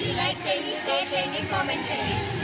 Like, write, share, comment.